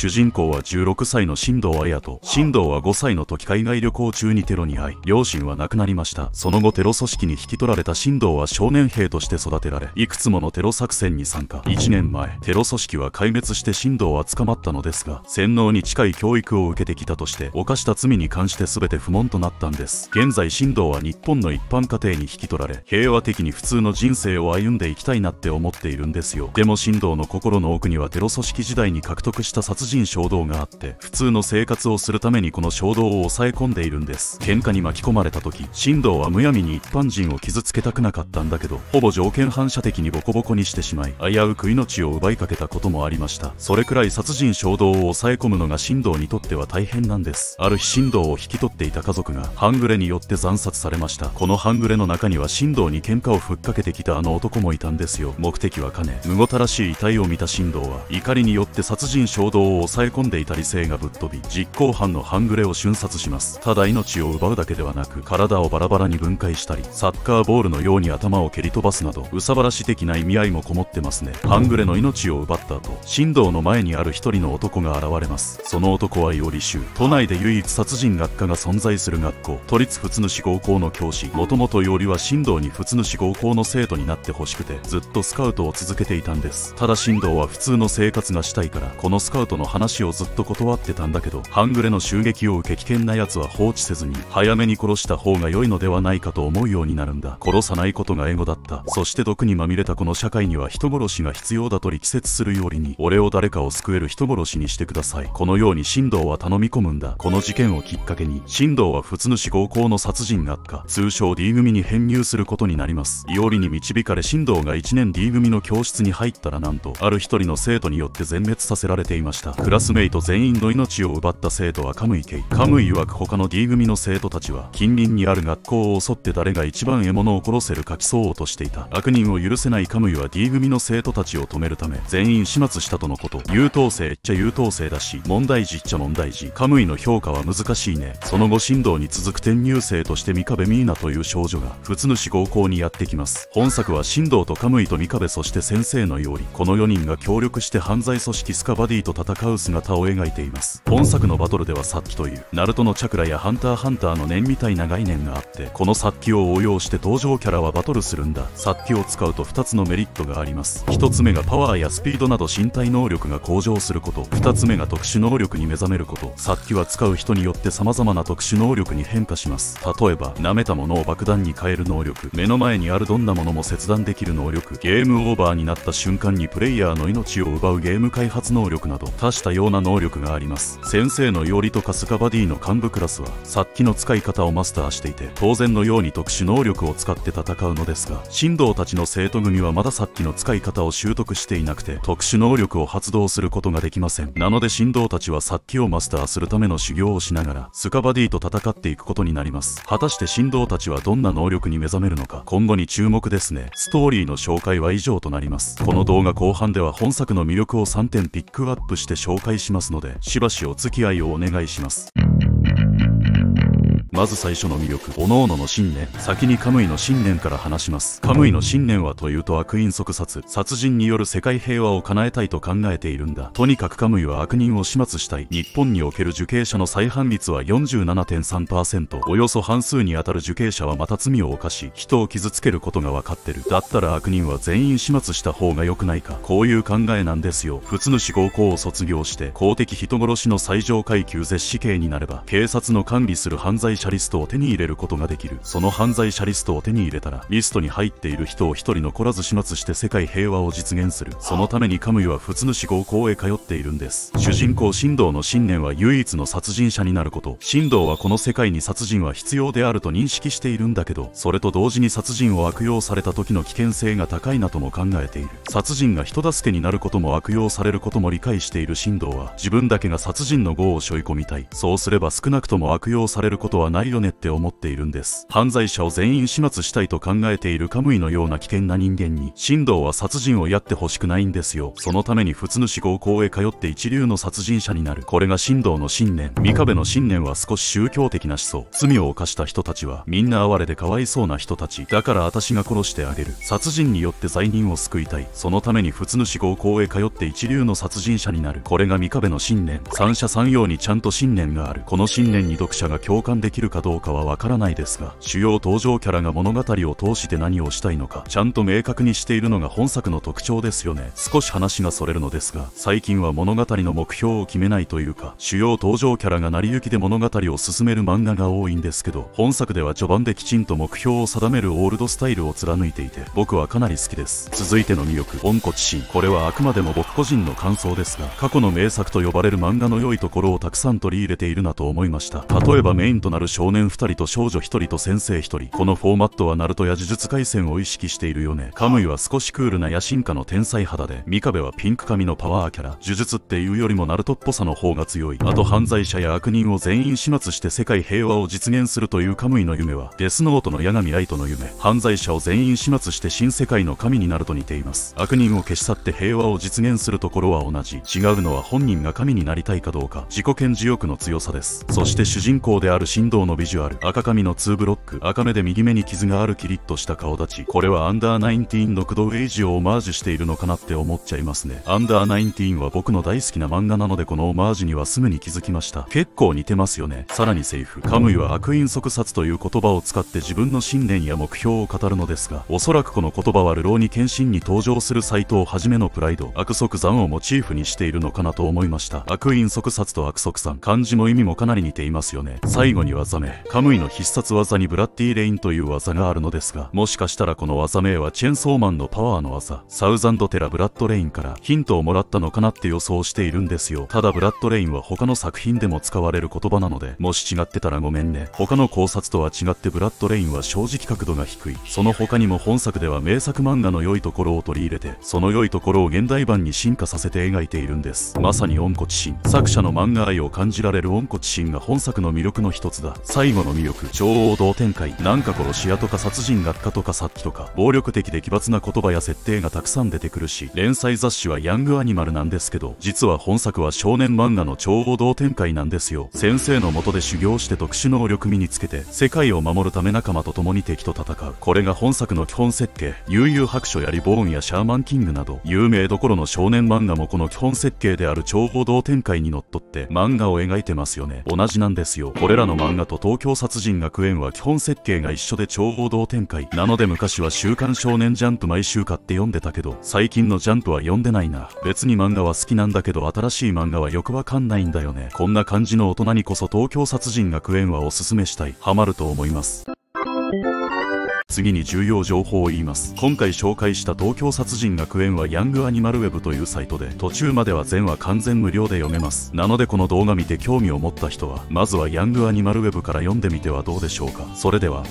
主人公は16歳の新藤彩と新藤は5歳の時海外旅行中にテロに遭い両親は亡くなりました。その後テロ組織に引き取られた新藤は少年兵として育てられいくつものテロ作戦に参加。1年前テロ組織は壊滅して新藤は捕まったのですが洗脳に近い教育を受けてきたとして犯した罪に関して全て不問となったんです。現在新藤は日本の一般家庭に引き取られ平和的に普通の人生を歩んでいきたいなって思っているんですよ。でも新藤の心の奥にはテロ組織時代に獲得した殺人人衝動があって普通の生活をするためにこの衝動を抑え込んでいるんです。喧嘩に巻き込まれた時新藤はむやみに一般人を傷つけたくなかったんだけどほぼ条件反射的にボコボコにしてしまい危うく命を奪いかけたこともありました。それくらい殺人衝動を抑え込むのが新藤にとっては大変なんです。ある日新藤を引き取っていた家族が半グレによって惨殺されました。この半グレの中には新藤に喧嘩をふっかけてきたあの男もいたんですよ。目的は金。むごたらしい遺体を見た新藤は怒りによって殺人衝動を抑え込んでいた理性がぶっ飛び実行犯の半グレを瞬殺します。ただ命を奪うだけではなく体をバラバラに分解したりサッカーボールのように頭を蹴り飛ばすなど憂さ晴らし的な意味合いもこもってますね。半グレの命を奪った後新藤の前にある一人の男が現れます。その男は伊織州都内で唯一殺人学科が存在する学校都立仏主高校の教師もともと伊織は新藤に仏主高校の生徒になってほしくてずっとスカウトを続けていたんです。ただ新藤は普通の生活がしたいからこのスカウトの話をずっと断ってたんだけど半グレの襲撃を受け危険な奴は放置せずに早めに殺した方が良いのではないかと思うようになるんだ。殺さないことがエゴだった。そして毒にまみれたこの社会には人殺しが必要だと力説するよりに俺を誰かを救える人殺しにしてください。このように新藤は頼み込むんだ。この事件をきっかけに新藤は仏主高校の殺人学科通称 D 組に編入することになります。伊織に導かれ新藤が1年 D 組の教室に入ったらなんとある一人の生徒によって全滅させられていました。クラスメイト全員の命を奪った生徒はカムイケイ。カムイ曰く他の D 組の生徒たちは近隣にある学校を襲って誰が一番獲物を殺せるか競おうとしていた。悪人を許せないカムイは D 組の生徒たちを止めるため全員始末したとのこと。優等生っちゃ優等生だし問題児っちゃ問題児。カムイの評価は難しいね。その後新藤に続く転入生として三壁ミーナという少女が仏主高校にやってきます。本作は新藤とカムイと三壁そして先生のようにこの4人が協力して犯罪組織スカバディと戦う姿を描いています。本作のバトルでは殺気というナルトのチャクラやハンターハンターの念みたいな概念があってこの殺気を応用して登場キャラはバトルするんだ。殺気を使うと2つのメリットがあります。1つ目がパワーやスピードなど身体能力が向上すること。2つ目が特殊能力に目覚めること。殺気は使う人によって様々な特殊能力に変化します。例えば舐めたものを爆弾に変える能力。目の前にあるどんなものも切断できる能力。ゲームオーバーになった瞬間にプレイヤーの命を奪うゲーム開発能力など。多種多様な能力があります。先生のよりとかスカバディの幹部クラスは殺気の使い方をマスターしていて当然のように特殊能力を使って戦うのですが神道たちの生徒組はまだ殺気の使い方を習得していなくて特殊能力を発動することができません。なので神道たちは殺気をマスターするための修行をしながらスカバディと戦っていくことになります。果たして神道たちはどんな能力に目覚めるのか今後に注目ですね。ストーリーの紹介は以上となります。この動画後半では本作の魅力を3点ピックアップして紹介しますのでしばしお付き合いをお願いします。まず最初の魅力、各々のの信念。先にカムイの信念から話します。カムイの信念はというと悪因即殺、殺人による世界平和を叶えたいと考えているんだ。とにかくカムイは悪人を始末したい。日本における受刑者の再犯率は47.3%。およそ半数に当たる受刑者はまた罪を犯し、人を傷つけることがわかってる。だったら悪人は全員始末した方が良くないか。こういう考えなんですよ。仏主高校を卒業して、公的人殺しの最上階級絶死刑になれば、警察の管理する犯罪者リストを手に入れることができる。その犯罪者リストを手に入れたら、リストに入っている人を一人残らず始末して世界平和を実現する。そのためにカムイは仏主高校へ通っているんです。主人公神道の信念は唯一の殺人者になること。神道はこの世界に殺人は必要であると認識しているんだけど、それと同時に殺人を悪用された時の危険性が高いなとも考えている。殺人が人助けになることも悪用されることも理解している神道は、自分だけが殺人の業を背負い込みたい。そうすれば少なくとも悪用されることはないよねって思っているんです。犯罪者を全員始末したいと考えているカムイのような危険な人間に神道は殺人をやってほしくないんですよ。そのために普通の死合校へ通って一流の殺人者になる。これが神道の信念。三壁の信念は少し宗教的な思想。罪を犯した人たちはみんな哀れでかわいそうな人たち。だから私が殺してあげる。殺人によって罪人を救いたい。そのために普通の死合校へ通って一流の殺人者になる。これが三壁の信念。三者三様にちゃんと信念がある。この信念に読者が共感できる。かどうかはわからないですが主要登場キャラが物語を通して何をしたいのかちゃんと明確にしているのが本作の特徴ですよね。少し話がそれるのですが最近は物語の目標を決めないというか主要登場キャラが成り行きで物語を進める漫画が多いんですけど本作では序盤できちんと目標を定めるオールドスタイルを貫いていて僕はかなり好きです。続いての魅力温故知新。これはあくまでも僕個人の感想ですが過去の名作と呼ばれる漫画の良いところをたくさん取り入れているなと思いました。例えばメインとなる少年2人と少女1人と先生1人。このフォーマットはナルトや呪術廻戦を意識しているよね。カムイは少しクールな野心家の天才肌で。ミカベはピンク髪のパワーキャラ。呪術っていうよりもナルトっぽさの方が強い。あと犯罪者や悪人を全員始末して世界平和を実現するというカムイの夢はデスノートの八神ライトの夢。犯罪者を全員始末して新世界の神になると似ています。悪人を消し去って平和を実現するところは同じ。違うのは本人が神になりたいかどうか。自己顕示欲の強さです。そして主人公である神道のビジュアル。赤髪の2ブロック。赤目で右目に傷があるキリッとした顔立ち。これはアンダーナインティーンのクドウェイジをオマージュしているのかなって思っちゃいますね。アンダーナインティーンは僕の大好きな漫画なのでこのオマージュにはすぐに気づきました。結構似てますよね。さらにセリフ。カムイは悪因即殺という言葉を使って自分の信念や目標を語るのですがおそらくこの言葉はるろうに剣心に登場する斎藤はじめのプライド。悪即斬をモチーフにしているのかなと思いました。悪因即殺と悪即斬漢字も意味もかなり似ていますよね。最後には技名カムイの必殺技にブラッディレインという技があるのですがもしかしたらこの技名はチェンソーマンのパワーの技サウザンドテラブラッドレインからヒントをもらったのかなって予想しているんですよ。ただブラッドレインは他の作品でも使われる言葉なのでもし違ってたらごめんね。他の考察とは違ってブラッドレインは正直角度が低い。その他にも本作では名作漫画の良いところを取り入れてその良いところを現代版に進化させて描いているんです。まさに温故知新。作者の漫画愛を感じられる温故知新が本作の魅力の一つだ。最後の魅力超王道展開。なんか殺し屋とか殺人学科とか殺気とか暴力的で奇抜な言葉や設定がたくさん出てくるし連載雑誌はヤングアニマルなんですけど実は本作は少年漫画の超王道展開なんですよ。先生の下で修行して特殊能力身につけて世界を守るため仲間と共に敵と戦う。これが本作の基本設計。悠々白書やリボーンやシャーマンキングなど有名どころの少年漫画もこの基本設計である超王道展開にのっとって漫画を描いてますよね。同じなんですよ。これらの漫画と東京殺人学園は基本設計が一緒で超王道展開。なので昔は週刊少年ジャンプ毎週買って読んでたけど最近のジャンプは読んでないな。別に漫画は好きなんだけど新しい漫画はよくわかんないんだよね。こんな感じの大人にこそ東京殺人学園はおすすめしたい。ハマると思います。次に重要情報を言います。今回紹介した東京殺人学園はヤングアニマルウェブというサイトで途中までは全話完全無料で読めます。なのでこの動画見て興味を持った人はまずはヤングアニマルウェブから読んでみてはどうでしょうか。それでは